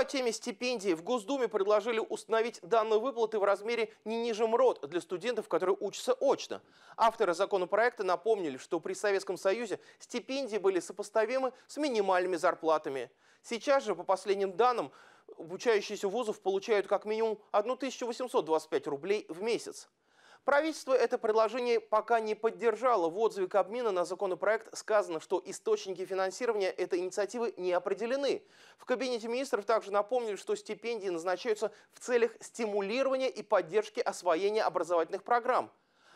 По теме стипендий в Госдуме предложили установить данные выплаты в размере не ниже МРОД для студентов, которые учатся очно. Авторы законопроекта напомнили, что при Советском Союзе стипендии были сопоставимы с минимальными зарплатами. Сейчас же, по последним данным, обучающиеся вузов получают как минимум 1825 рублей в месяц. Правительство это предложение пока не поддержало. В отзыве Кабмина на законопроект сказано, что источники финансирования этой инициативы не определены. В Кабинете министров также напомнили, что стипендии назначаются в целях стимулирования и поддержки освоения образовательных программ.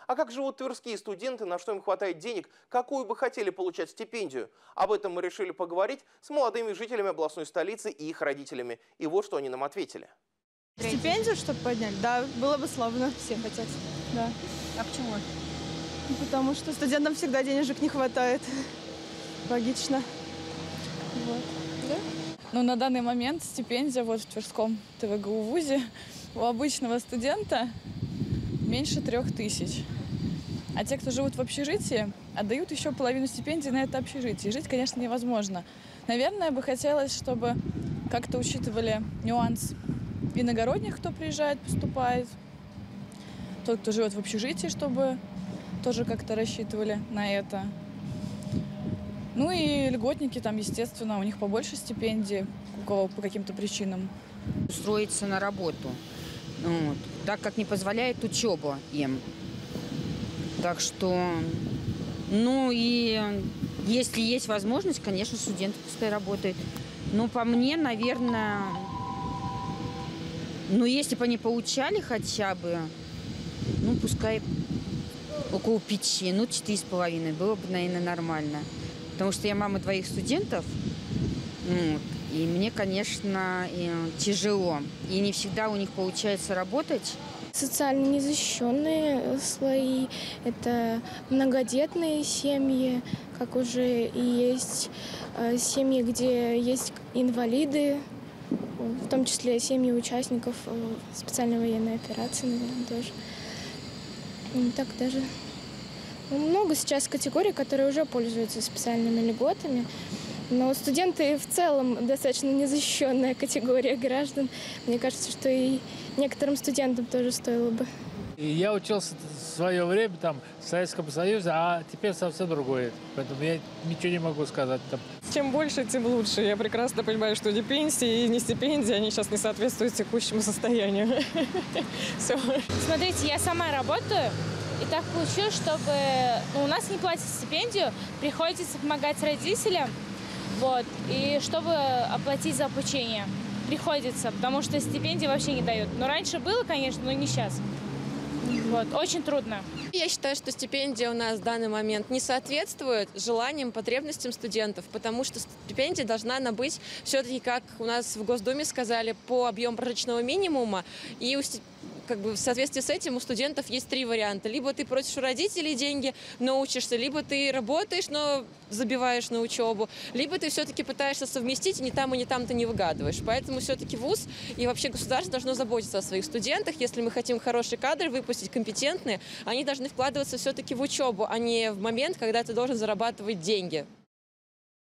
А как живут тверские студенты, на что им хватает денег, какую бы хотели получать стипендию? Об этом мы решили поговорить с молодыми жителями областной столицы и их родителями. И вот что они нам ответили. Стипендию, чтобы поднять? Да, было бы славно. Все хотят. Да. А почему? Потому что студентам всегда денежек не хватает. Логично. Вот. Да? Ну, на данный момент стипендия вот в Тверском ТВГУ ВУЗе у обычного студента меньше трех тысяч. А те, кто живут в общежитии, отдают еще половину стипендии на это общежитие. И жить, конечно, невозможно. Наверное, бы хотелось, чтобы как-то учитывали нюанс иногородних, кто приезжает, поступает, тот, кто живет в общежитии, чтобы тоже как-то рассчитывали на это. Ну и льготники там, естественно, у них побольше стипендий, у кого по каким-то причинам. Устроиться на работу, вот, так как не позволяет учеба им. Так что, ну и если есть возможность, конечно, студенты пускай работают. Но по мне, наверное, ну если бы они получали хотя бы ну, пускай около пяти, ну, четыре с половиной, было бы, наверное, нормально. Потому что я мама двоих студентов, вот, и мне, конечно, тяжело. И не всегда у них получается работать. Социально незащищенные слои – это многодетные семьи, как уже и есть э, семьи, где есть инвалиды, в том числе семьи участников э, специальной военной операции, наверное, тоже. Не так даже. Ну, много сейчас категорий, которые уже пользуются специальными льготами. Но студенты в целом достаточно незащищенная категория граждан. Мне кажется, что и некоторым студентам тоже стоило бы. И я учился в свое время там в Советском Союзе, а теперь совсем другое. Поэтому я ничего не могу сказать. Там. Чем больше, тем лучше. Я прекрасно понимаю, что ни пенсии и ни стипендии, они сейчас не соответствуют текущему состоянию. Все. Смотрите, я сама работаю, и так получилось, чтобы ну, у нас не платят стипендию, приходится помогать родителям, вот, и чтобы оплатить за обучение. Приходится, потому что стипендии вообще не дают. Но раньше было, конечно, но не сейчас. Вот, очень трудно. Я считаю, что стипендия у нас в данный момент не соответствует желаниям, потребностям студентов, потому что стипендия должна она быть все-таки, как у нас в Госдуме сказали, по объему прожиточного минимума. И у как бы в соответствии с этим у студентов есть три варианта. Либо ты просишь у родителей деньги, но учишься, либо ты работаешь, но забиваешь на учебу, либо ты все-таки пытаешься совместить, и ни там, и ни там ты не выгадываешь. Поэтому все-таки ВУЗ и вообще государство должно заботиться о своих студентах. Если мы хотим хорошие кадры выпустить, компетентные, они должны вкладываться все-таки в учебу, а не в момент, когда ты должен зарабатывать деньги.